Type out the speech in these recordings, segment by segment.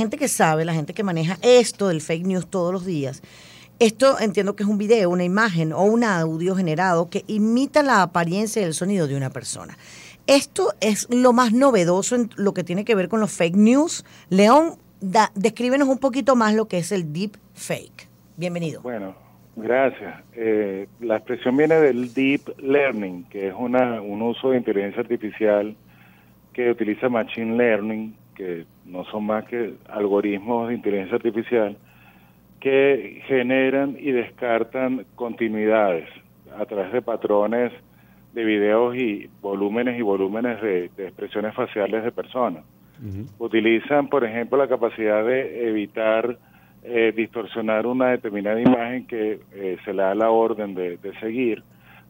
gente que sabe, la gente que maneja esto del fake news todos los días, esto entiendo que es un video, una imagen o un audio generado que imita la apariencia y el sonido de una persona. Esto es lo más novedoso en lo que tiene que ver con los fake news. León, descríbenos un poquito más lo que es el deep fake. Bienvenido. Bueno, gracias. Eh, la expresión viene del deep learning, que es una, un uso de inteligencia artificial que utiliza machine learning, que no son más que algoritmos de inteligencia artificial que generan y descartan continuidades a través de patrones de videos y volúmenes y volúmenes de, expresiones faciales de personas. Utilizan, por ejemplo, la capacidad de evitar eh, distorsionar una determinada imagen que eh, se le da la orden de, seguir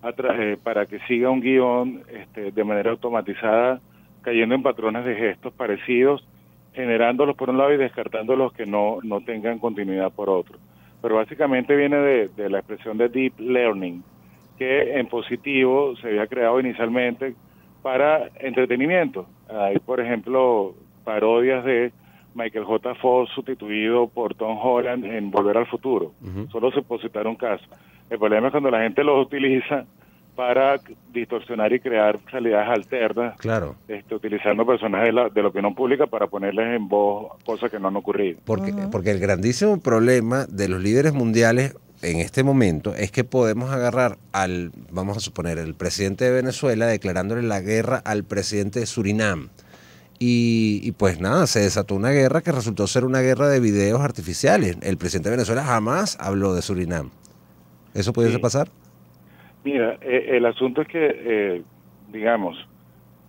eh, para que siga un guion este, de manera automatizada, cayendo en patrones de gestos parecidos generándolos por un lado y descartando los que no, no tengan continuidad por otro. Pero básicamente viene de, la expresión de deep learning, que en positivo se había creado inicialmente para entretenimiento. Hay, por ejemplo, parodias de Michael J. Fox sustituido por Tom Holland en Volver al Futuro. Solo se puede citar un caso. El problema es cuando la gente los utiliza para distorsionar y crear realidades alternas, claro. este, utilizando personajes de la, de la opinión pública para ponerles en voz cosas que no han ocurrido. Porque, porque el grandísimo problema de los líderes mundiales en este momento es que podemos agarrar al, vamos a suponer, el presidente de Venezuela declarándole la guerra al presidente de Surinam. Y, y, pues nada, se desató una guerra que resultó ser una guerra de videos artificiales. El presidente de Venezuela jamás habló de Surinam. ¿Eso pudiese pasar? Mira, eh, el asunto es que, eh, digamos,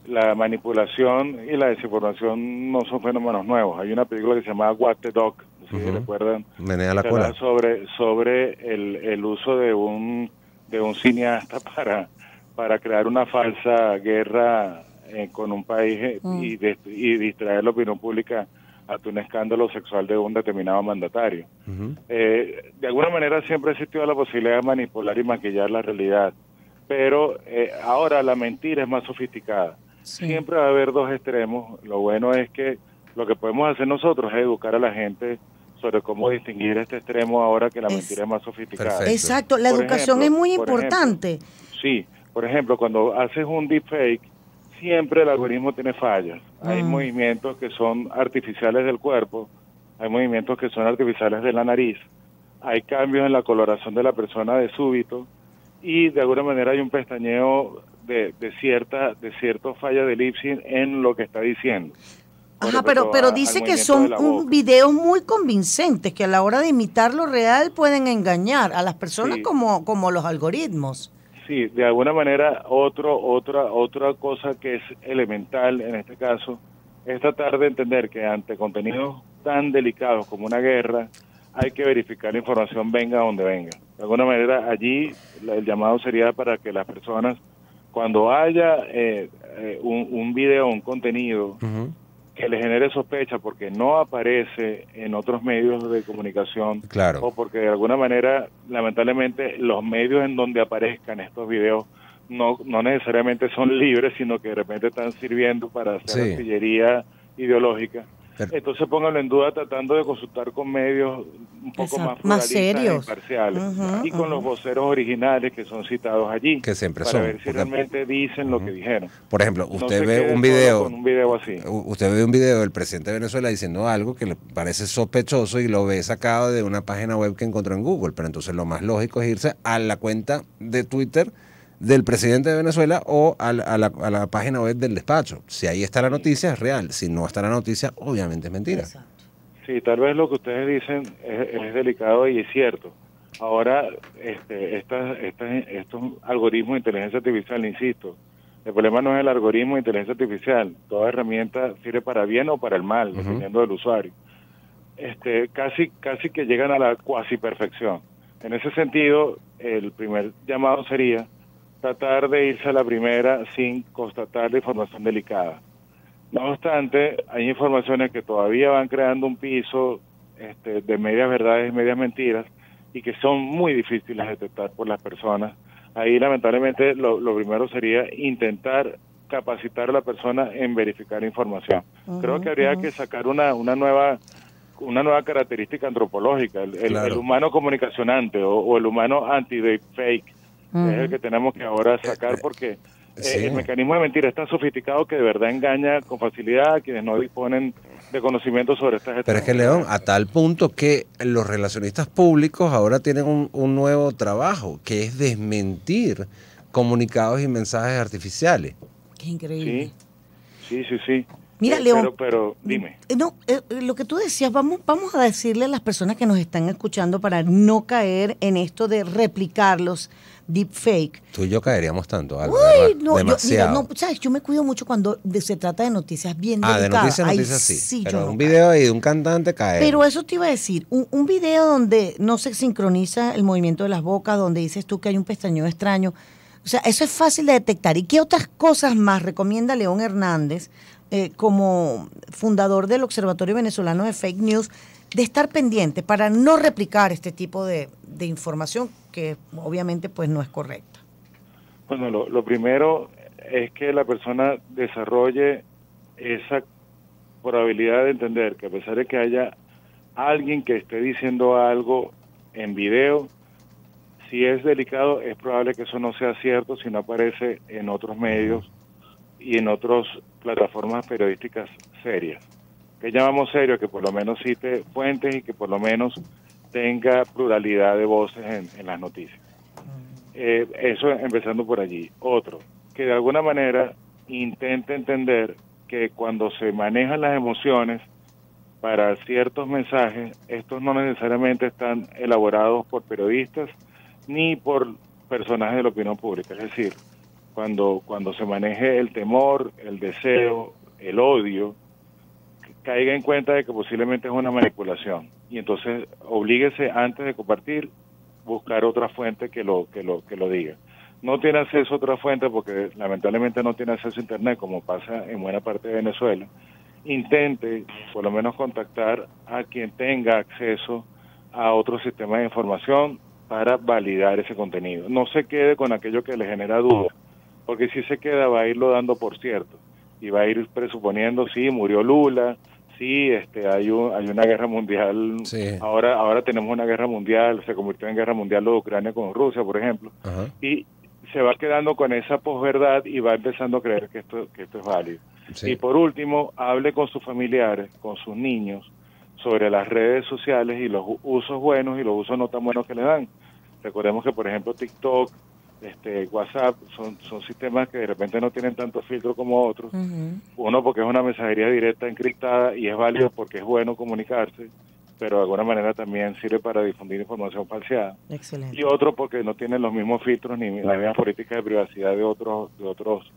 la manipulación y la desinformación no son fenómenos nuevos. Hay una película que se llama What the Dog, si recuerdan, la sobre sobre el, el uso de un de un cineasta para para crear una falsa guerra eh, con un país mm. y, y distraer la opinión pública ante un escándalo sexual de un determinado mandatario. Eh, de alguna manera siempre ha existido la posibilidad de manipular y maquillar la realidad, pero eh, ahora la mentira es más sofisticada. Siempre va a haber dos extremos. Lo bueno es que lo que podemos hacer nosotros es educar a la gente sobre cómo distinguir este extremo ahora que la mentira es más sofisticada. Exacto, la educación es muy importante. sí, por ejemplo, cuando haces un deepfake, siempre el algoritmo tiene fallas. Hay mm. movimientos que son artificiales del cuerpo, hay movimientos que son artificiales de la nariz, hay cambios en la coloración de la persona de súbito y de alguna manera hay un pestañeo de, de cierta de cierto falla de lipsing en lo que está diciendo. Ajá, pero, pero dice que son videos muy convincentes que a la hora de imitar lo real pueden engañar a las personas como, como los algoritmos. Sí, de alguna manera otro, otra, otra cosa que es elemental en este caso es tratar de entender que ante contenidos tan delicados como una guerra hay que verificar la información venga donde venga. De alguna manera allí el llamado sería para que las personas cuando haya eh, eh, un, un, video, un contenido que le genere sospecha porque no aparece en otros medios de comunicación o porque de alguna manera lamentablemente los medios en donde aparezcan estos videos no, no necesariamente son libres sino que de repente están sirviendo para hacer artillería ideológica entonces pónganlo en duda tratando de consultar con medios un poco más, más serios, imparciales y con los voceros originales que son citados allí. Que siempre para son. ver si realmente dicen lo que dijeron. Por ejemplo, usted ve un video, un video así. Usted ve un video del presidente de Venezuela diciendo algo que le parece sospechoso y lo ve sacado de una página web que encontró en Google. Pero entonces lo más lógico es irse a la cuenta de Twitter del presidente de Venezuela o a la, a, la, página web del despacho. Si ahí está la noticia, es real. Si no está la noticia, obviamente es mentira. Sí, tal vez lo que ustedes dicen es, delicado y es cierto. Ahora, este, esta, estos algoritmos de inteligencia artificial, insisto, el problema no es el algoritmo de inteligencia artificial. Toda herramienta sirve para bien o para el mal, dependiendo del usuario. Este, casi, casi que llegan a la cuasi perfección. En ese sentido, el primer llamado sería tratar de irse a la primera sin constatar la información delicada. No obstante, hay informaciones que todavía van creando un piso este, de medias verdades y medias mentiras y que son muy difíciles de detectar por las personas. Ahí lamentablemente lo, primero sería intentar capacitar a la persona en verificar información. Creo que habría que sacar una, una nueva una nueva característica antropológica, el, humano comunicacionante o, el humano anti-fake, es el que tenemos que ahora sacar porque eh, el mecanismo de mentira es tan sofisticado que de verdad engaña con facilidad a quienes no disponen de conocimiento sobre estas Pero es que, León, a tal punto que los relacionistas públicos ahora tienen un, nuevo trabajo, que es desmentir comunicados y mensajes artificiales. Qué increíble. Sí, sí, sí. Mira, eh, León. Pero, pero dime. Eh, no, lo que tú decías, vamos, vamos a decirle a las personas que nos están escuchando para no caer en esto de replicarlos deepfake. Tú y yo caeríamos tanto, Uy, no, Demasiado. Yo, no, ¿sabes? Yo me cuido mucho cuando se trata de noticias bien ah, delicadas. Ah, de noticias, noticias sí. pero un video ahí de un cantante cae. Pero eso te iba a decir, un, un, video donde no se sincroniza el movimiento de las bocas, donde dices tú que hay un pestañeo extraño. O sea, eso es fácil de detectar. ¿Y qué otras cosas más recomienda León Hernández eh, como fundador del Observatorio Venezolano de Fake News de estar pendiente para no replicar este tipo de, información que obviamente pues no es correcta? Bueno, lo, primero es que la persona desarrolle esa probabilidad de entender que a pesar de que haya alguien que esté diciendo algo en video, si es delicado, es probable que eso no sea cierto si no aparece en otros medios y en otras plataformas periodísticas serias. Que llamamos serio? Que por lo menos cite fuentes y que por lo menos tenga pluralidad de voces en, las noticias. Eh, eso empezando por allí. Otro, que de alguna manera intente entender que cuando se manejan las emociones para ciertos mensajes, estos no necesariamente están elaborados por periodistas ni por personajes de la opinión pública. Es decir, cuando, cuando se maneje el temor, el deseo, el odio, caiga en cuenta de que posiblemente es una manipulación y entonces oblíguese antes de compartir buscar otra fuente que lo que lo que lo diga. No tiene acceso a otra fuente porque lamentablemente no tiene acceso a internet como pasa en buena parte de Venezuela. Intente por lo menos contactar a quien tenga acceso a otro sistema de información para validar ese contenido. No se quede con aquello que le genera duda, porque si se queda va a irlo dando por cierto. Y va a ir presuponiendo, sí, murió Lula, sí, este, hay, hay una guerra mundial, ahora, ahora tenemos una guerra mundial, se convirtió en guerra mundial lo de Ucrania con Rusia, por ejemplo, y se va quedando con esa posverdad y va empezando a creer que esto, que esto es válido. Y por último, hable con sus familiares, con sus niños, sobre las redes sociales y los usos buenos y los usos no tan buenos que le dan. Recordemos que, por ejemplo, TikTok este, WhatsApp son, son sistemas que de repente no tienen tanto filtro como otros. Uno porque es una mensajería directa encriptada y es válido porque es bueno comunicarse, pero de alguna manera también sirve para difundir información falseada. Y otro porque no tienen los mismos filtros ni las mismas políticas de privacidad de otros de otros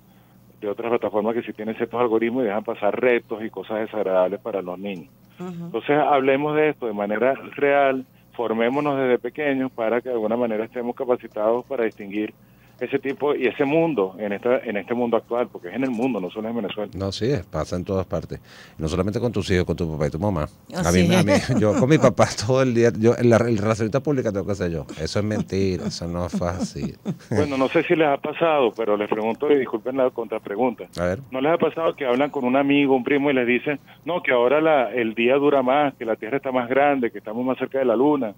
de otras plataformas que sí tienen ciertos algoritmos y dejan pasar retos y cosas desagradables para los niños. Entonces hablemos de esto de manera real formémonos desde pequeños para que de alguna manera estemos capacitados para distinguir ese tipo y ese mundo en esta en este mundo actual, porque es en el mundo, no solo en Venezuela. No, sí, pasa en todas partes. No solamente con tus hijos, con tu papá y tu mamá. a, mí, a mí, yo con mi papá todo el día, yo en la, relacionista pública tengo que ser yo. Eso es mentira, eso no es fácil. Bueno, no sé si les ha pasado, pero les pregunto y disculpen la contrapregunta. A ver. ¿No les ha pasado que hablan con un amigo, un primo y les dicen, no, que ahora la, el día dura más, que la Tierra está más grande, que estamos más cerca de la Luna?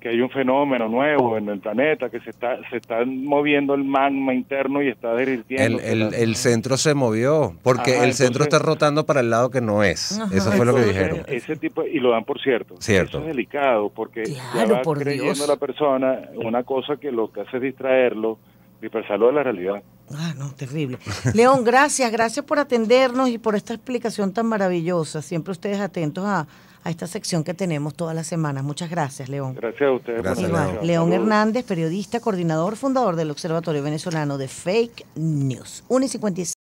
Que hay un fenómeno nuevo en el planeta, que se está, se está moviendo el magma interno y está derritiendo. El, el, centro se movió, porque el centro está rotando para el lado que no es. Eso fue lo que dijeron. Ese tipo, y lo dan por cierto. Cierto. Eso es delicado, porque ya va creyendo la persona una cosa que lo que hace es distraerlo, de la realidad. Ah, no, terrible. León, gracias, gracias por atendernos y por esta explicación tan maravillosa. Siempre ustedes atentos a a esta sección que tenemos todas las semanas. Muchas gracias, León. Gracias a ustedes. Gracias, León. Hernández, periodista, coordinador, fundador del Observatorio Venezolano de Fake News. 1 y